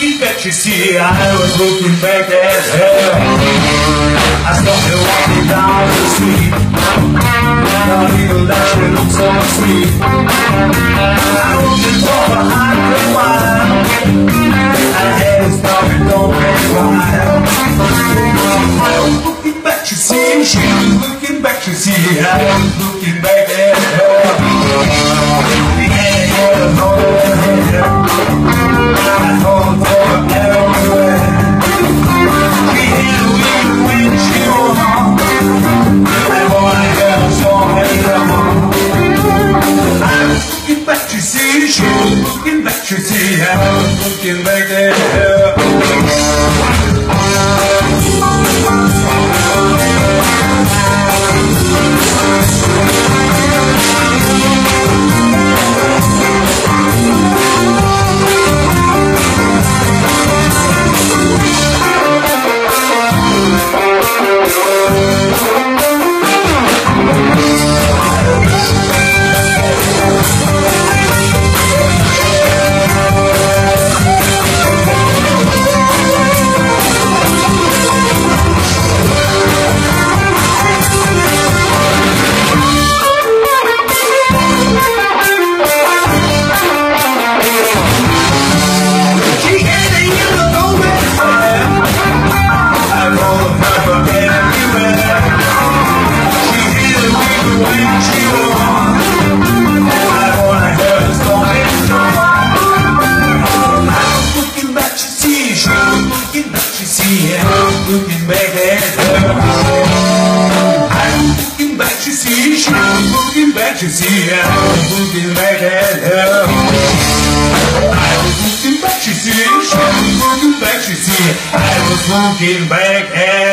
looking back, you see, I was looking back at her. I started walking down the street. Not even that she looked so sweet. I was for a hundred miles. I had stop and don't make was looking back, you see, she was looking back, you see, I was looking back at her. Looking back to see how I'm looking back there. See, I was looking back at her. I was looking back to see, she looking back to see, I was looking back at her. I was looking back to see, she looking back to see, I was looking back at